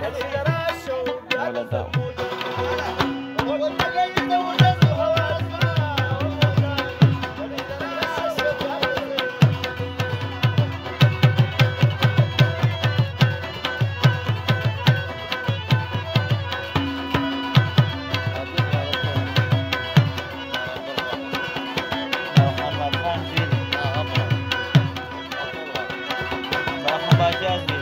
ولا دا محمد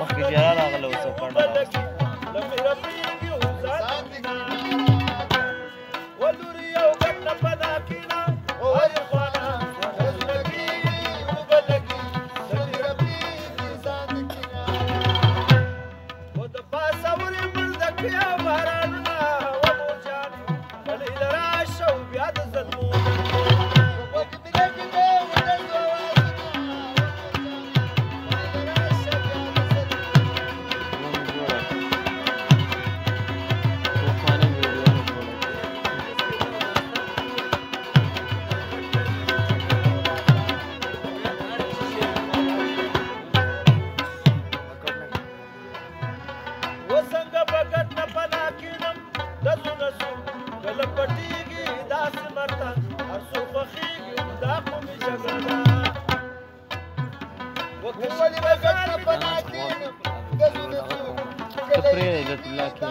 مخکې بیا راغله اوس په پاڼه نسو تپری لټ لاکه